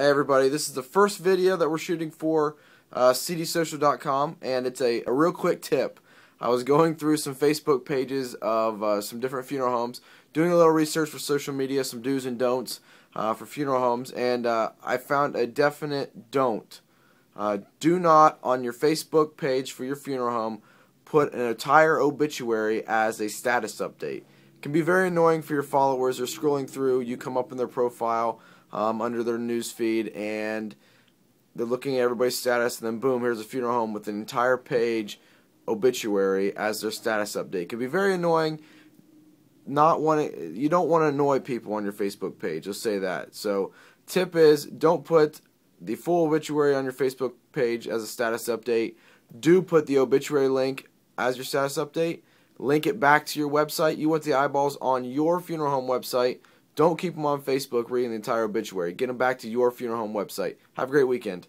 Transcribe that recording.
Hey everybody, this is the first video that we're shooting for uh, cdsocial.com and it's a, a real quick tip. I was going through some Facebook pages of uh, some different funeral homes, doing a little research for social media, some do's and don'ts uh, for funeral homes, and uh, I found a definite don't. Uh, do not, on your Facebook page for your funeral home, put an entire obituary as a status update. Can be very annoying for your followers. They're scrolling through, you come up in their profile, um, under their news feed, and they're looking at everybody's status, and then boom, here's a funeral home with an entire page obituary as their status update. It can be very annoying. Not wanting, you don't want to annoy people on your Facebook page. I'll say that. So, tip is don't put the full obituary on your Facebook page as a status update. Do put the obituary link as your status update. Link it back to your website. You want the eyeballs on your funeral home website don't keep them on Facebook reading the entire obituary. Get them back to your funeral home website. Have a great weekend.